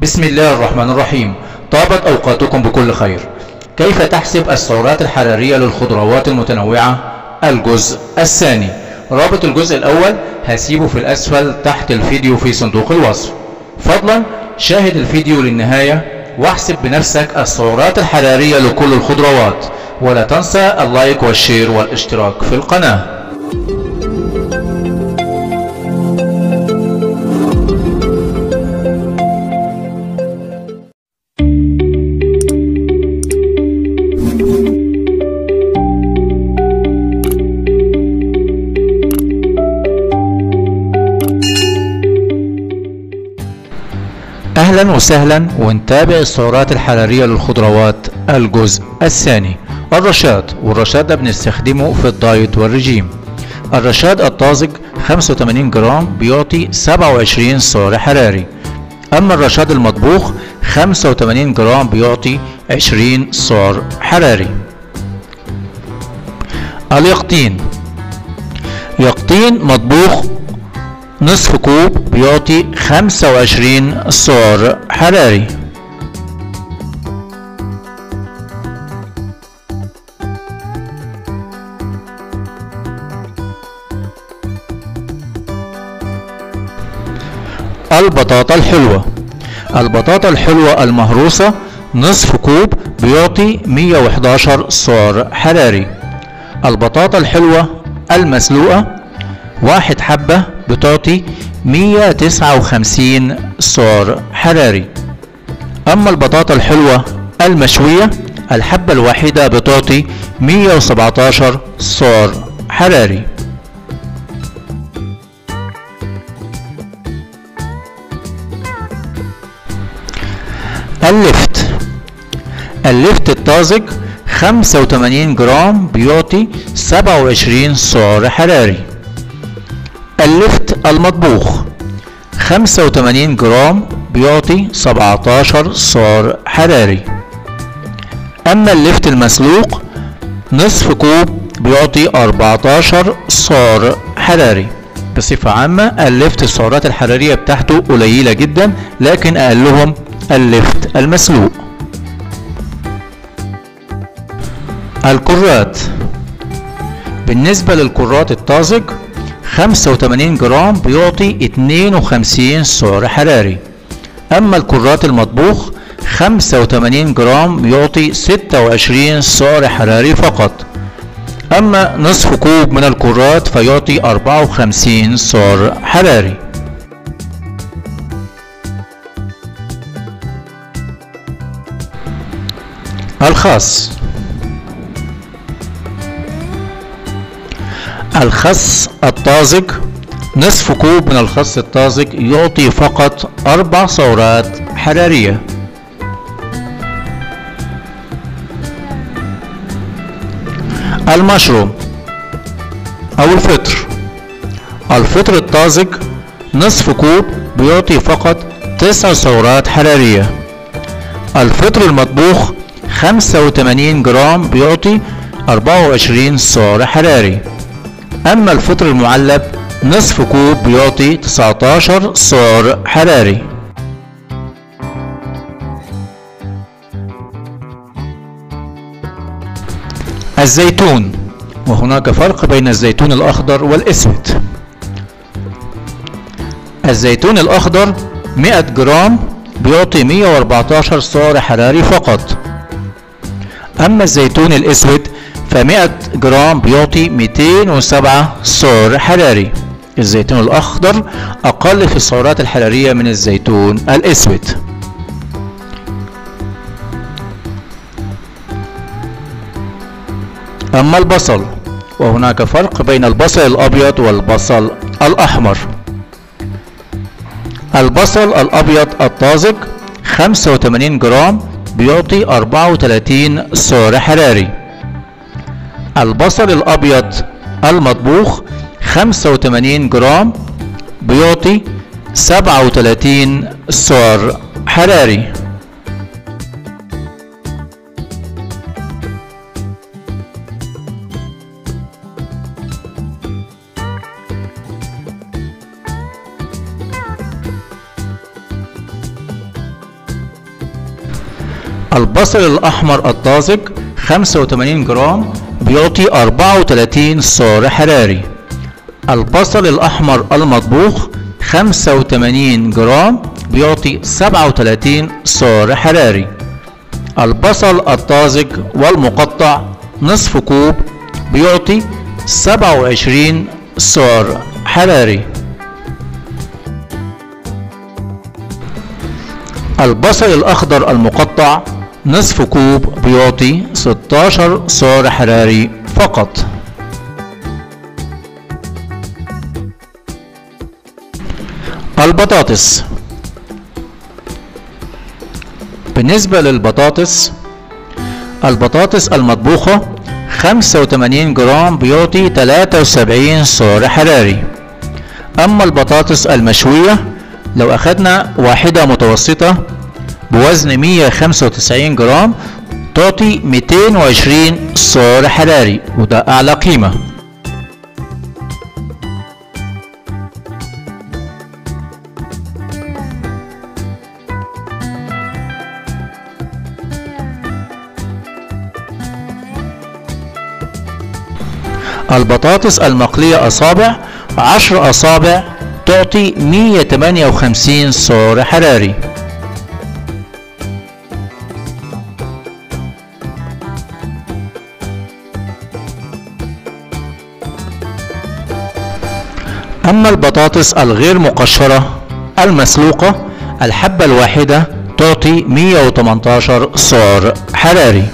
بسم الله الرحمن الرحيم. طابت أوقاتكم بكل خير. كيف تحسب السعرات الحرارية للخضروات المتنوعة؟ الجزء الثاني. رابط الجزء الأول هسيبه في الأسفل تحت الفيديو في صندوق الوصف. فضلا شاهد الفيديو للنهاية واحسب بنفسك السعرات الحرارية لكل الخضروات. ولا تنسى اللايك والشير والاشتراك في القناة. أهلا وسهلا ونتابع السعرات الحرارية للخضروات. الجزء الثاني الرشاد والرشاد ده بنستخدمه في الدايت والرجيم. الرشاد الطازج 85 جرام بيعطي 27 سعر حراري. أما الرشاد المطبوخ 85 جرام بيعطي 20 سعر حراري. اليقطين يقطين مطبوخ نصف كوب بيعطي 25 سعر حراري. البطاطا الحلوة. البطاطا الحلوة المهروسة نصف كوب بيعطي 111 سعر حراري. البطاطا الحلوة المسلوقة واحد حبة بتعطي 159 سعر حراري. أما البطاطا الحلوة المشوية الحبة الواحدة بتعطي 117 سعر حراري. اللفت. اللفت الطازج 85 جرام بيعطي 27 سعر حراري. اللفت المطبوخ. 85 جرام بيعطي 17 سعر حراري. أما اللفت المسلوق نصف كوب بيعطي 14 سعر حراري. بصفة عامة اللفت السعرات الحرارية بتاعته قليلة جدا لكن أقلهم اللفت المسلوق. الكرات. بالنسبة للكرات الطازج 85 جرام بيعطي 52 سعر حراري. أما الكرات المطبوخ 85 جرام بيعطي 26 سعر حراري فقط. أما نصف كوب من الكرات فيعطي 54 سعر حراري. الخس الخس الطازج. نصف كوب من الخس الطازج يعطي فقط أربع سعرات حرارية. المشروم أو الفطر. الفطر الطازج نصف كوب بيعطي فقط تسع سعرات حرارية. الفطر المطبوخ 85 جرام بيعطي 24 سعر حراري. أما الفطر المعلب نصف كوب بيعطي 19 سعر حراري. الزيتون. وهناك فرق بين الزيتون الأخضر والأسود. الزيتون الأخضر 100 جرام بيعطي 114 سعر حراري فقط. أما الزيتون الأسود ف100 جرام بيعطي 207 سعر حراري. الزيتون الأخضر أقل في السعرات الحرارية من الزيتون الأسود. أما البصل وهناك فرق بين البصل الأبيض والبصل الأحمر. البصل الأبيض الطازج 85 جرام بيعطي 34 سعر حراري. البصل الأبيض المطبوخ 85 جرام بيعطي 37 سعر حراري. البصل الأحمر الطازج 85 جرام بيعطي 34 سعر حراري. البصل الأحمر المطبوخ 85 جرام بيعطي 37 سعر حراري. البصل الطازج والمقطع نصف كوب بيعطي 27 سعر حراري. البصل الأخضر المقطع نصف كوب بيعطي 16 سعر حراري فقط. البطاطس. بالنسبة للبطاطس البطاطس المطبوخة 85 جرام بيعطي 73 سعر حراري. أما البطاطس المشوية لو أخدنا واحدة متوسطة بوزن 195 جرام تعطي 220 سعر حراري وده أعلى قيمة. البطاطس المقلية أصابع 10 أصابع تعطي 158 سعر حراري. أما البطاطس الغير مقشرة المسلوقة الحبة الواحدة تعطي 118 سعر حراري.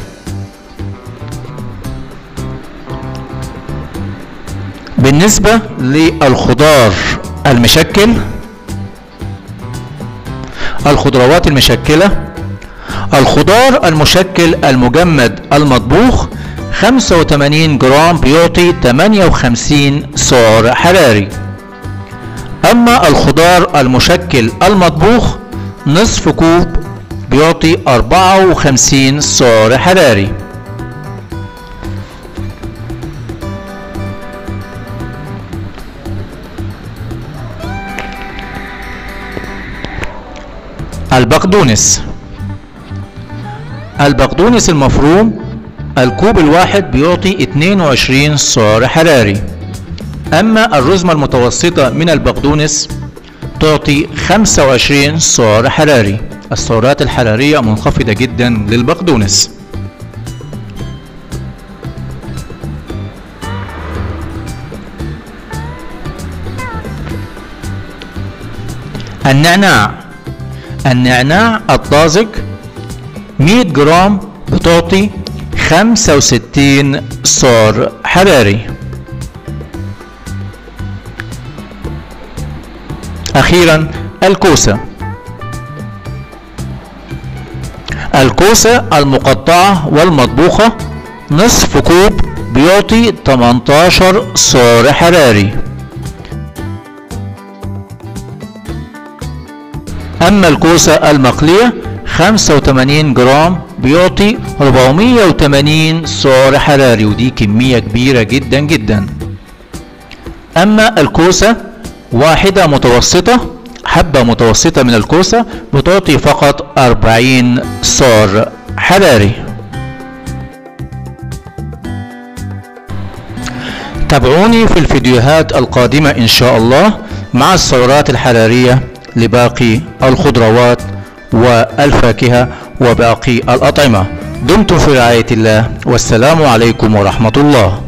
بالنسبة للخضار المشكل الخضروات المشكلة الخضار المشكل المجمد المطبوخ 85 جرام بيعطي 58 سعر حراري. أما الخضار المشكل المطبوخ نصف كوب بيعطي 54 سعر حراري. البقدونس. البقدونس المفروم الكوب الواحد بيعطي 22 سعر حراري. أما الرزمة المتوسطة من البقدونس تعطي 25 سعر حراري. السعرات الحرارية منخفضة جدا للبقدونس. النعناع. النعناع الطازج 100 جرام بتعطي 65 سعر حراري. أخيرا الكوسة. الكوسة المقطعة والمطبوخة نصف كوب بيعطي 18 سعر حراري. أما الكوسة المقلية 85 جرام بيعطي 480 سعر حراري ودي كمية كبيرة جدا جدا. أما الكوسة واحدة متوسطة حبة متوسطة من الكوسة بتعطي فقط 40 سعر حراري. تابعوني في الفيديوهات القادمة إن شاء الله مع السعرات الحرارية لباقي الخضروات والفاكهة وباقي الأطعمة. دمتم في رعاية الله والسلام عليكم ورحمة الله.